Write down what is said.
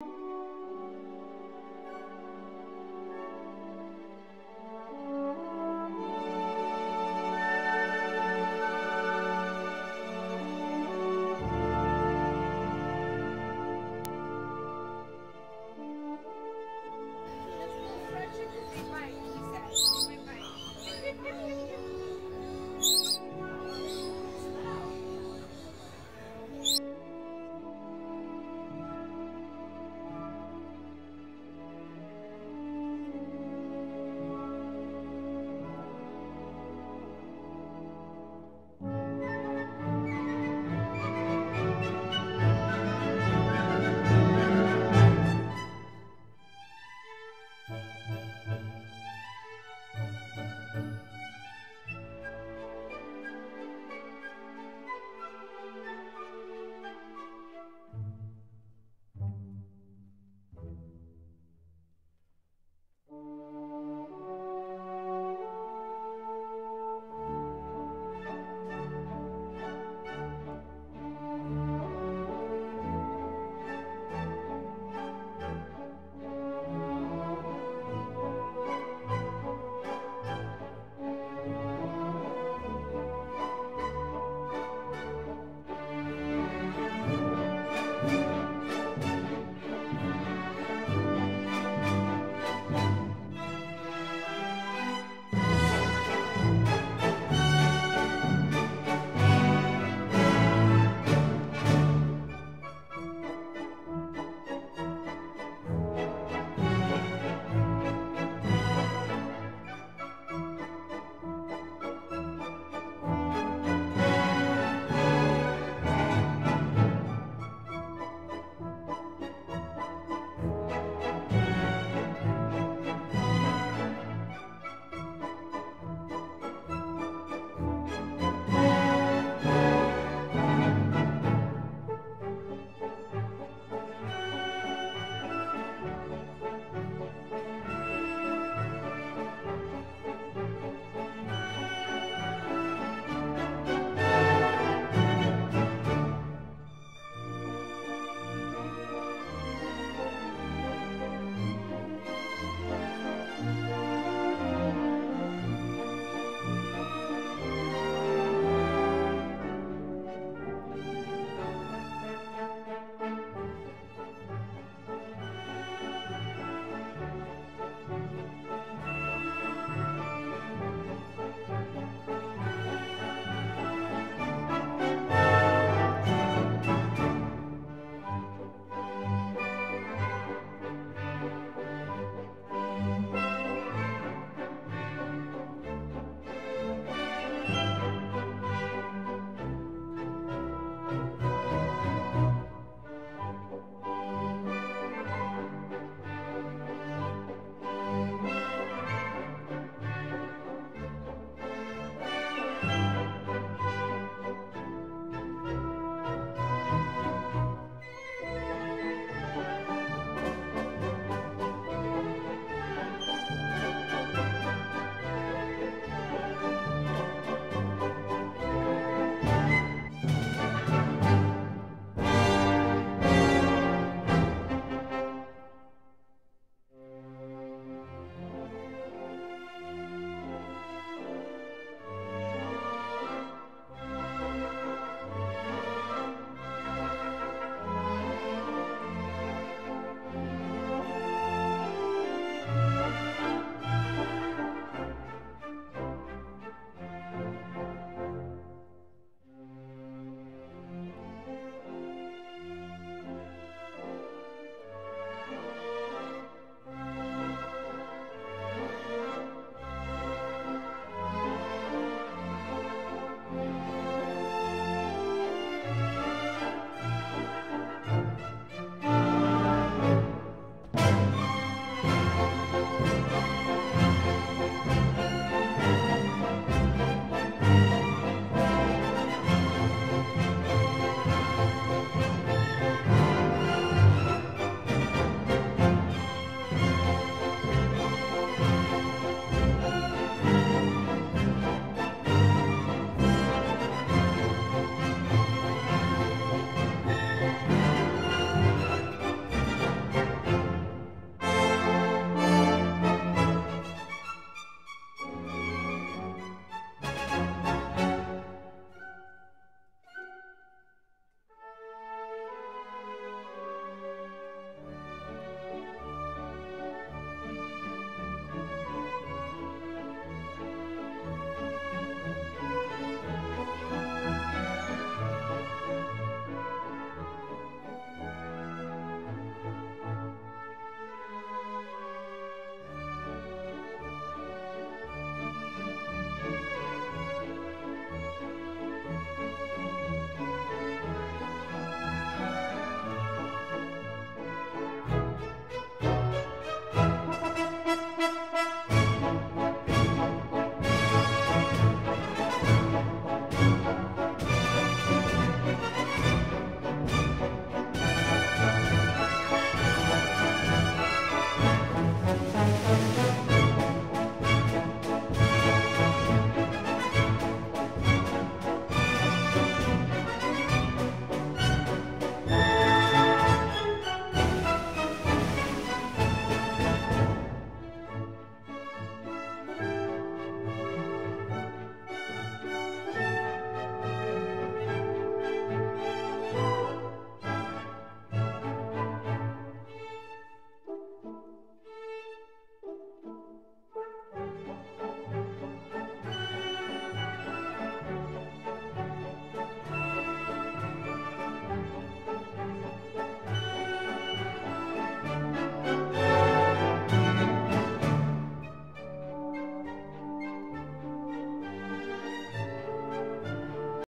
you